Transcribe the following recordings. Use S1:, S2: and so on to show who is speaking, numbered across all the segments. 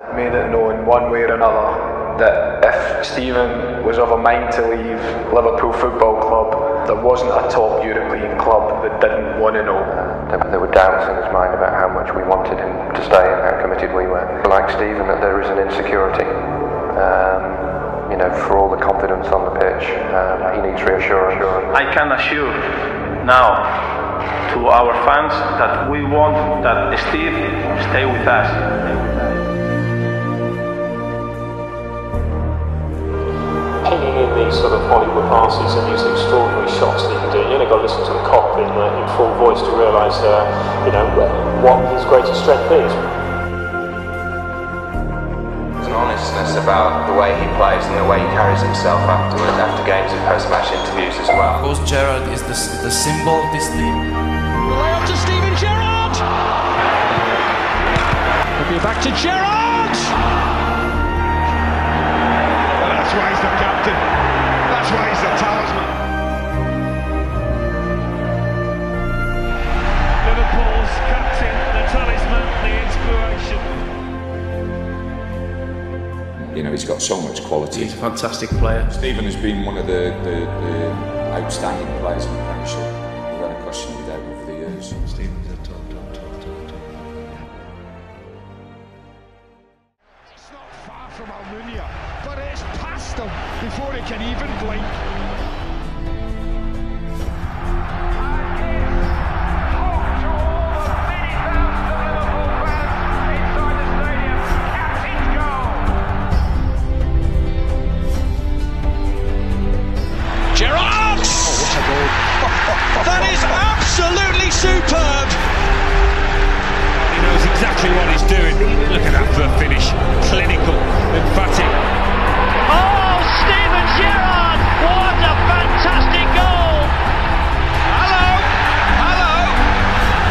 S1: Made it known one way or another that if Steven was of a mind to leave Liverpool Football Club, there wasn't a top European club that didn't want to know.
S2: There, there were doubts in his mind about how much we wanted him to stay and how committed we were. Like Steven, that there is an insecurity. Um, you know, for all the confidence on the pitch, um, he needs reassurance.
S3: I can assure now to our fans that we want that Steve stay with us.
S4: In these sort of Hollywood passes and these extraordinary shots that he can do. You only got to listen to the Kop in, uh, in full voice to realise, uh, you know, what his greatest strength is.
S5: There's an honestness about the way he plays and the way he carries himself afterwards, after games and post-match interviews as well.
S6: Of course, Gerrard is the, the symbol of this team.
S7: Way up to Steven Gerrard! Could be back to Gerrard!
S8: Know, he's got so much quality.
S6: He's a fantastic player.
S8: Steven has been one of the, the, the outstanding players in the Premiership, without a question, without over the years.
S6: Steven's a top, top, top, top, top.
S9: It's not far from Almunia, but it's past him before he can even blink.
S7: Superb!
S10: He knows exactly what he's doing. Look at that for a finish. Clinical, emphatic.
S7: Oh, Steven Gerrard! What a fantastic goal! Hello! Hello!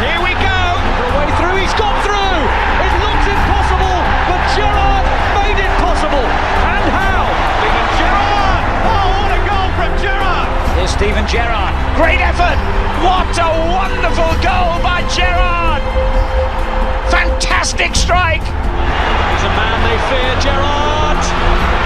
S7: Here we go! The way through, he's gone through! It looks impossible, but Gerrard made it possible! And how? Steven Gerrard! Oh, what a goal from Gerrard! Here's Steven Gerrard. Great effort! What a wonderful goal by Gerrard! Fantastic strike! He's a man they fear, Gerrard!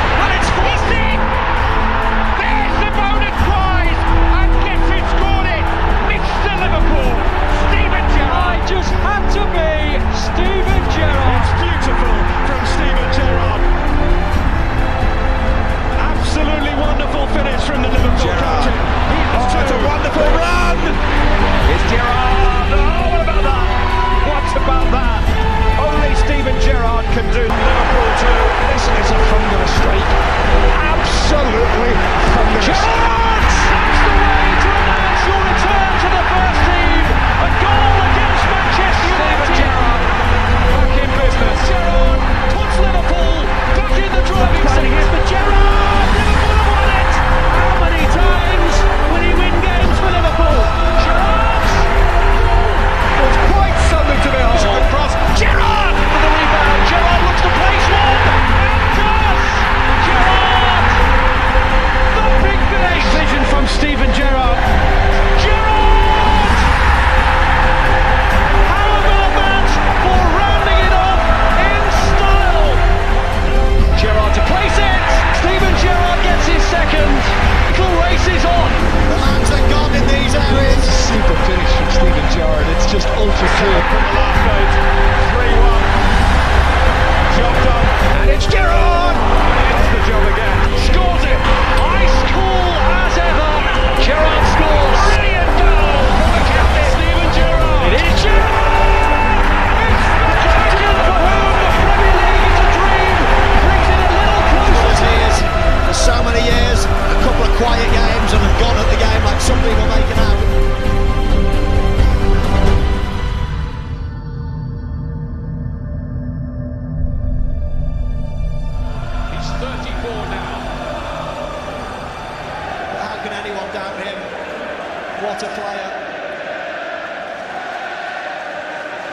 S11: A player.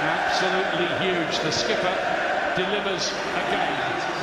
S7: Absolutely huge. The skipper delivers again.